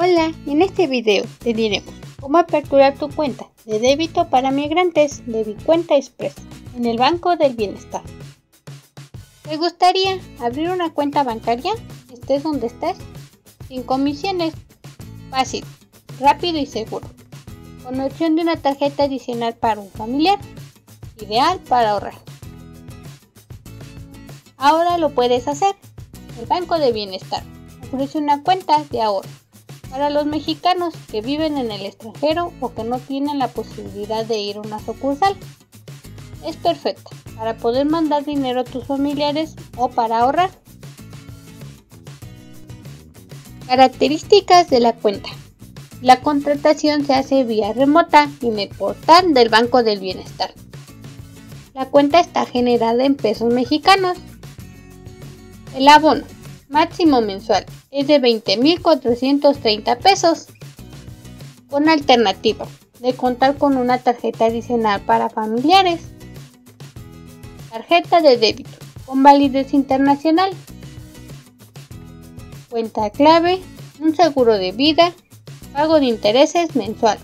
Hola, en este video te diremos cómo aperturar tu cuenta de débito para migrantes de Bicuenta Express en el Banco del Bienestar. ¿Te gustaría abrir una cuenta bancaria? Estés donde estés, sin comisiones, fácil, rápido y seguro, con opción de una tarjeta adicional para un familiar, ideal para ahorrar. Ahora lo puedes hacer. El Banco de Bienestar ofrece una cuenta de ahorro para los mexicanos que viven en el extranjero o que no tienen la posibilidad de ir a una sucursal. Es perfecta para poder mandar dinero a tus familiares o para ahorrar. Características de la cuenta. La contratación se hace vía remota en el portal del Banco del Bienestar. La cuenta está generada en pesos mexicanos. El abono máximo mensual es de 20.430 pesos. Con alternativa de contar con una tarjeta adicional para familiares. Tarjeta de débito con validez internacional. Cuenta clave, un seguro de vida, pago de intereses mensual.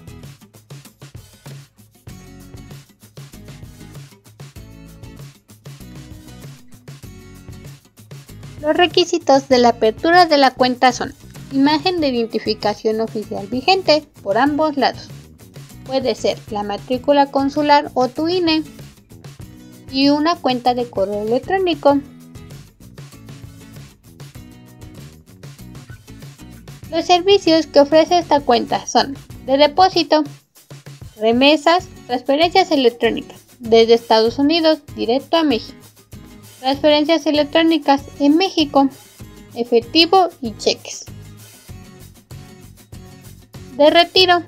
Los requisitos de la apertura de la cuenta son imagen de identificación oficial vigente por ambos lados. Puede ser la matrícula consular o tu INE y una cuenta de correo electrónico. Los servicios que ofrece esta cuenta son de depósito, remesas, transferencias electrónicas desde Estados Unidos directo a México transferencias electrónicas en México, efectivo y cheques. De retiro.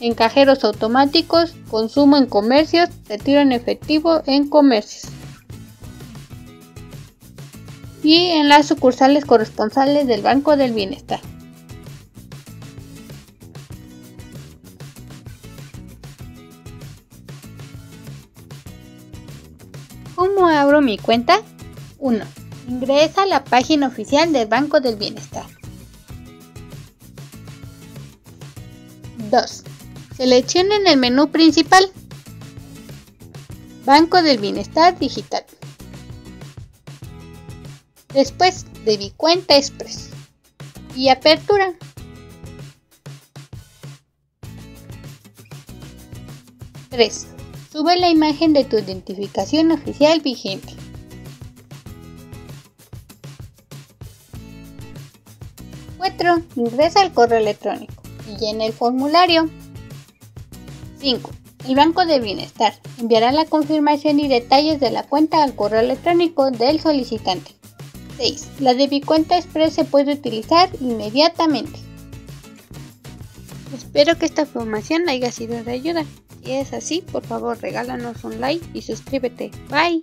En cajeros automáticos, consumo en comercios, retiro en efectivo en comercios. Y en las sucursales corresponsales del Banco del Bienestar. ¿Cómo abro mi cuenta? 1. Ingresa a la página oficial del Banco del Bienestar. 2. Selecciona en el menú principal Banco del Bienestar Digital. Después de mi cuenta Express y apertura. 3. Sube la imagen de tu identificación oficial vigente. 4. Ingresa al correo electrónico y llena el formulario. 5. El Banco de Bienestar enviará la confirmación y detalles de la cuenta al correo electrónico del solicitante. 6. La de cuenta Express se puede utilizar inmediatamente. Espero que esta información haya sido de ayuda. Es así, por favor regálanos un like y suscríbete. Bye.